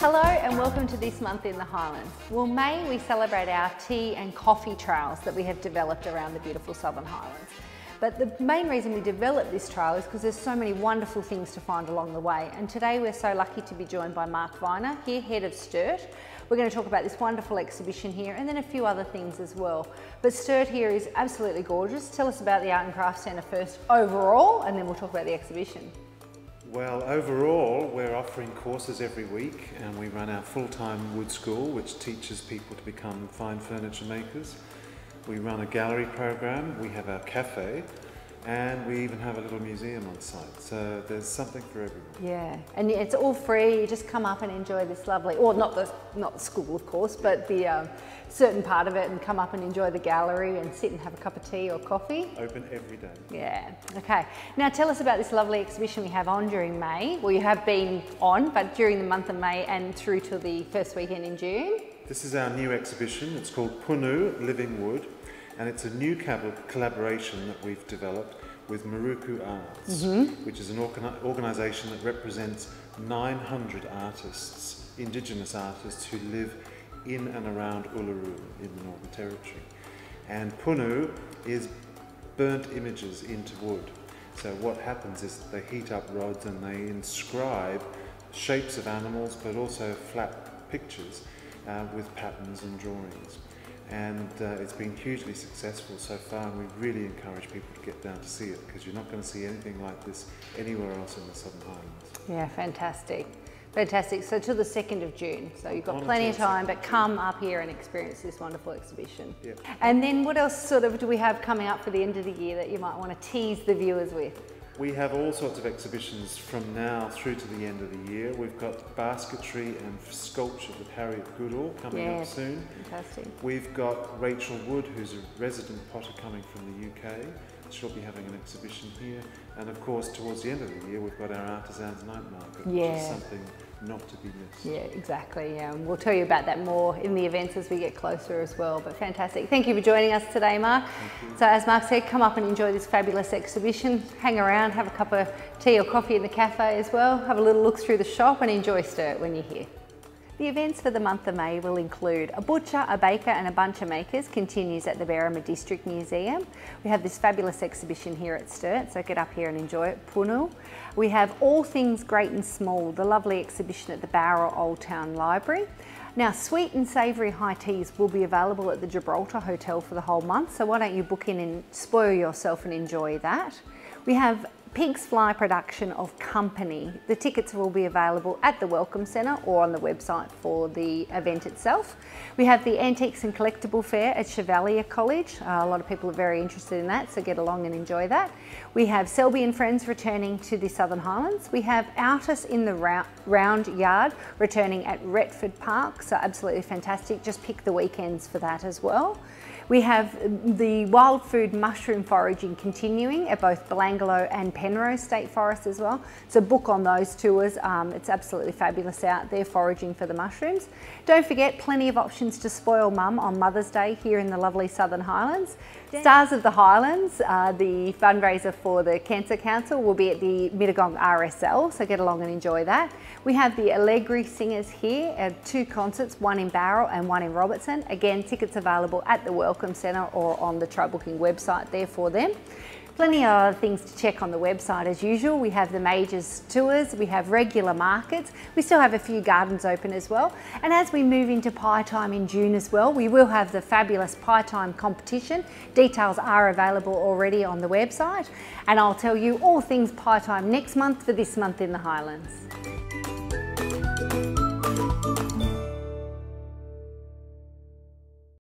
Hello and welcome to this month in the Highlands. Well, May we celebrate our tea and coffee trails that we have developed around the beautiful Southern Highlands. But the main reason we developed this trail is because there's so many wonderful things to find along the way. And today we're so lucky to be joined by Mark Viner, here, head of Sturt. We're going to talk about this wonderful exhibition here and then a few other things as well. But Sturt here is absolutely gorgeous. Tell us about the Art and Craft Centre first overall and then we'll talk about the exhibition. Well, overall, we're offering courses every week and we run our full-time wood school, which teaches people to become fine furniture makers. We run a gallery program, we have our cafe, and we even have a little museum on site. So there's something for everyone. Yeah, and it's all free. You just come up and enjoy this lovely, or not the not the school, of course, but the um, certain part of it, and come up and enjoy the gallery and sit and have a cup of tea or coffee. Open every day. Yeah. Okay. Now tell us about this lovely exhibition we have on during May. Well, you have been on, but during the month of May and through to the first weekend in June. This is our new exhibition. It's called Punu Living Wood and it's a new collaboration that we've developed with Maruku Arts, mm -hmm. which is an organisation that represents 900 artists, indigenous artists who live in and around Uluru in the Northern Territory. And Punu is burnt images into wood. So what happens is that they heat up rods and they inscribe shapes of animals, but also flat pictures uh, with patterns and drawings and uh, it's been hugely successful so far and we really encourage people to get down to see it because you're not going to see anything like this anywhere else in the Southern Highlands. Yeah, fantastic. Fantastic. So till the 2nd of June. So you've got On plenty of time, but come up here and experience this wonderful exhibition. Yep. And then what else sort of do we have coming up for the end of the year that you might want to tease the viewers with? We have all sorts of exhibitions from now through to the end of the year. We've got basketry and sculpture with Harriet Goodall coming yeah, up soon. Fantastic. We've got Rachel Wood, who's a resident potter coming from the UK. She'll be having an exhibition here. And of course, towards the end of the year, we've got our Artisans Night Market, yeah. which is something not to be missed. Yeah, exactly. Yeah, and we'll tell you about that more in the events as we get closer as well. But fantastic. Thank you for joining us today, Mark. So as Mark said, come up and enjoy this fabulous exhibition. Hang around, have a cup of tea or coffee in the cafe as well. Have a little look through the shop and enjoy Sturt when you're here. The events for the month of May will include a butcher, a baker and a bunch of makers continues at the Berrima District Museum. We have this fabulous exhibition here at Sturt, so get up here and enjoy it, Punu. We have All Things Great and Small, the lovely exhibition at the Bowral Town Library. Now, sweet and savoury high teas will be available at the Gibraltar Hotel for the whole month, so why don't you book in and spoil yourself and enjoy that. We have Pigs Fly production of Company. The tickets will be available at the Welcome Centre or on the website for the event itself. We have the Antiques and Collectible Fair at Chevalier College. Uh, a lot of people are very interested in that, so get along and enjoy that. We have Selby and Friends returning to the Southern Highlands. We have Outis in the Round Yard returning at Retford Park, so absolutely fantastic. Just pick the weekends for that as well. We have the wild food mushroom foraging continuing at both Belanglo and Penrose State Forest as well. So book on those tours. Um, it's absolutely fabulous out there foraging for the mushrooms. Don't forget plenty of options to spoil mum on Mother's Day here in the lovely Southern Highlands. Stars of the Highlands, uh, the fundraiser for the Cancer Council will be at the Mittagong RSL, so get along and enjoy that. We have the Allegri Singers here at two concerts, one in Bowral and one in Robertson. Again, tickets available at the Welcome Centre or on the Try Booking website there for them. Plenty of other things to check on the website as usual. We have the majors tours, we have regular markets, we still have a few gardens open as well. And as we move into pie time in June as well, we will have the fabulous pie time competition. Details are available already on the website. And I'll tell you all things pie time next month for this month in the Highlands.